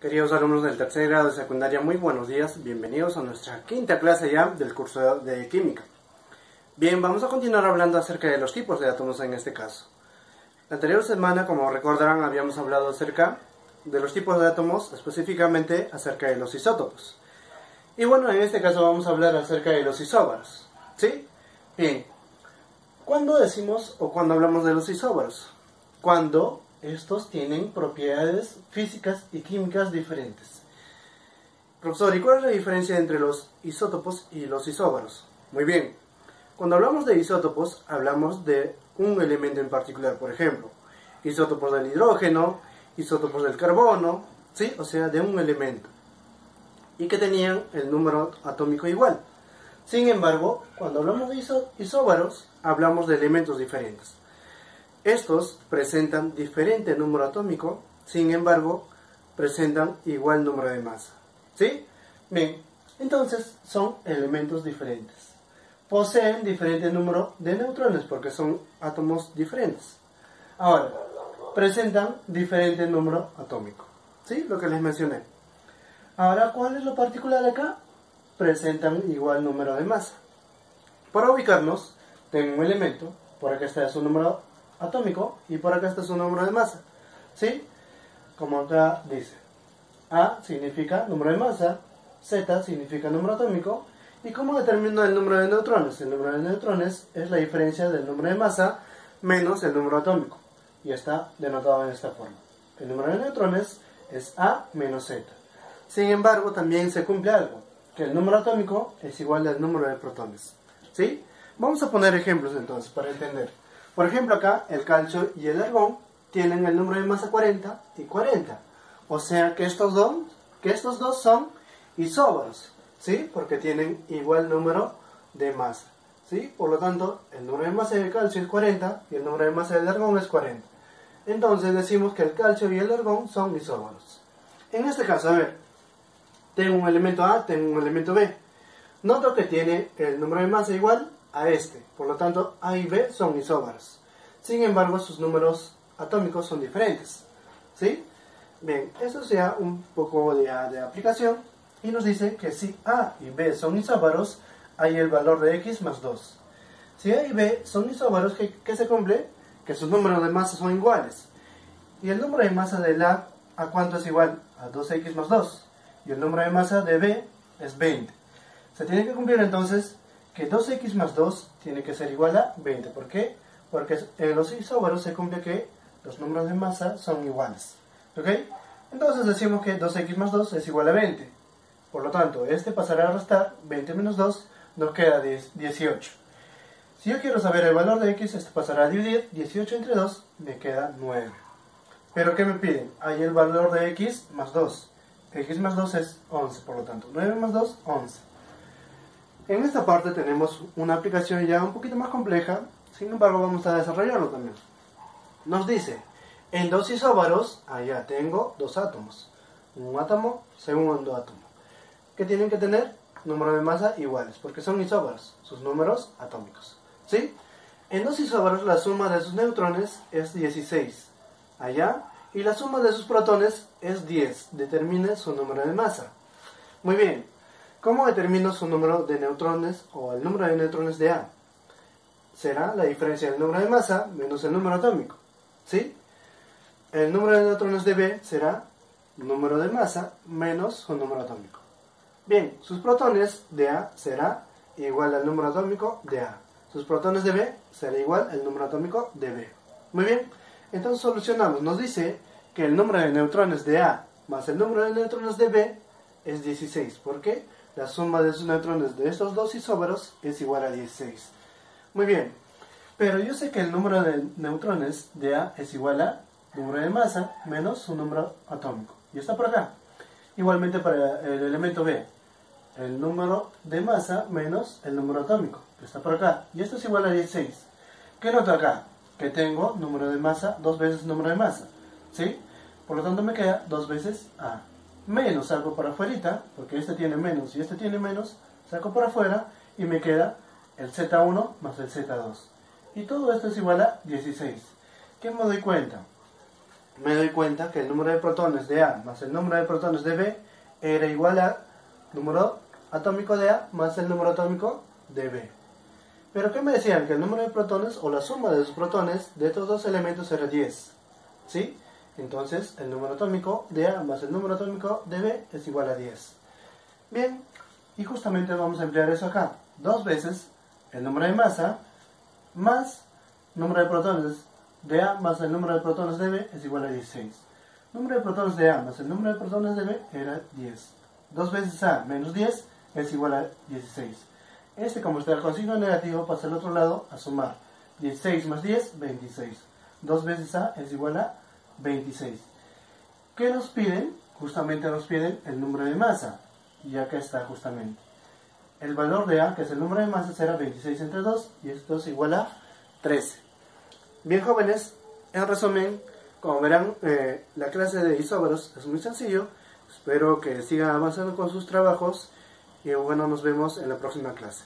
Queridos alumnos del tercer grado de secundaria, muy buenos días, bienvenidos a nuestra quinta clase ya del curso de química. Bien, vamos a continuar hablando acerca de los tipos de átomos en este caso. La anterior semana, como recordarán, habíamos hablado acerca de los tipos de átomos, específicamente acerca de los isótopos. Y bueno, en este caso vamos a hablar acerca de los isóbaros. ¿Sí? Bien. ¿Cuándo decimos o cuándo hablamos de los isóbaros? Cuando estos tienen propiedades físicas y químicas diferentes. Profesor, ¿y cuál es la diferencia entre los isótopos y los isóbaros? Muy bien, cuando hablamos de isótopos, hablamos de un elemento en particular, por ejemplo, isótopos del hidrógeno, isótopos del carbono, ¿sí? O sea, de un elemento. Y que tenían el número atómico igual. Sin embargo, cuando hablamos de isóbaros, hablamos de elementos diferentes. Estos presentan diferente número atómico, sin embargo, presentan igual número de masa. ¿Sí? Bien, entonces son elementos diferentes. Poseen diferente número de neutrones porque son átomos diferentes. Ahora, presentan diferente número atómico. ¿Sí? Lo que les mencioné. Ahora, ¿cuál es lo particular acá? Presentan igual número de masa. Para ubicarnos, tengo un elemento, por acá está su número atómico y por acá está su número de masa. ¿Sí? Como acá dice. A significa número de masa, Z significa número atómico. ¿Y cómo determino el número de neutrones? El número de neutrones es la diferencia del número de masa menos el número atómico. Y está denotado en esta forma. El número de neutrones es A menos Z. Sin embargo, también se cumple algo, que el número atómico es igual al número de protones. ¿Sí? Vamos a poner ejemplos entonces para entender. Por ejemplo, acá el calcio y el argón tienen el número de masa 40 y 40. O sea que estos dos, que estos dos son isóbaros, ¿sí? Porque tienen igual número de masa, ¿sí? Por lo tanto, el número de masa del calcio es 40 y el número de masa del argón es 40. Entonces decimos que el calcio y el argón son isóbaros. En este caso, a ver, tengo un elemento A, tengo un elemento B. Noto que tiene el número de masa igual a este. Por lo tanto, A y B son isóbaros. Sin embargo, sus números atómicos son diferentes. ¿Sí? Bien, eso sea un poco de, aplicación. Y nos dice que si A y B son isóbaros, hay el valor de X más 2. Si A y B son isóbaros, ¿qué, se cumple? Que sus números de masa son iguales. Y el número de masa de A, ¿a cuánto es igual? A 2X más 2. Y el número de masa de B es 20. Se tiene que cumplir entonces que 2x más 2 tiene que ser igual a 20. ¿Por qué? Porque en los isóbaros se cumple que los números de masa son iguales. ¿Ok? Entonces decimos que 2x más 2 es igual a 20. Por lo tanto, este pasará a restar 20 menos 2, nos queda 18. Si yo quiero saber el valor de x, este pasará a dividir 18 entre 2, me queda 9. ¿Pero qué me piden? Hay el valor de x más 2. x más 2 es 11, por lo tanto, 9 más 2, 11. En esta parte tenemos una aplicación ya un poquito más compleja, sin embargo vamos a desarrollarlo también. Nos dice, en dos isóbaros, allá tengo dos átomos, un átomo, segundo átomo, que tienen que tener número de masa iguales, porque son isóbaros, sus números atómicos. ¿Sí? En dos isóbaros la suma de sus neutrones es 16, allá, y la suma de sus protones es 10, determine su número de masa. Muy bien, ¿Cómo determino su número de neutrones o el número de neutrones de A? Será la diferencia del número de masa menos el número atómico. ¿Sí? El número de neutrones de B será número de masa menos su número atómico. Bien, sus protones de A será igual al número atómico de A. Sus protones de B será igual al número atómico de B. Muy bien, entonces solucionamos. Nos dice que el número de neutrones de A más el número de neutrones de B es 16. ¿Por qué? La suma de sus neutrones de estos dos isóbaros es igual a 16. Muy bien, pero yo sé que el número de neutrones de A es igual a número de masa menos su número atómico. Y está por acá. Igualmente para el elemento B, el número de masa menos el número atómico, que está por acá. Y esto es igual a 16. ¿Qué noto acá? Que tengo número de masa dos veces número de masa. ¿Sí? Por lo tanto me queda dos veces A menos saco para afuera, porque este tiene menos y este tiene menos, saco para afuera y me queda el Z1 más el Z2. Y todo esto es igual a 16. ¿Qué me doy cuenta? me doy cuenta que el número de protones de A más el número de protones de B era igual a número atómico de A más el número atómico de B. Pero ¿qué me decían? Que el número de protones o la suma de los protones de estos dos elementos era 10. ¿Sí? Entonces el número atómico de A más el número atómico de B es igual a 10. Bien, y justamente vamos a emplear eso acá. Dos veces el número de masa más número de protones de A más el número de protones de B es igual a 16. Número de protones de A más el número de protones de B era 10. Dos veces A menos 10 es igual a 16. Este, como está con signo negativo, pasa al otro lado a sumar. 16 más 10, 26. Dos veces A es igual a 26. ¿Qué nos piden? Justamente nos piden el número de masa. Y acá está justamente. El valor de A, que es el número de masa, será 26 entre 2, y esto es igual a 13. Bien jóvenes, en resumen, como verán, eh, la clase de isóbaros es muy sencillo. Espero que sigan avanzando con sus trabajos y bueno, nos vemos en la próxima clase.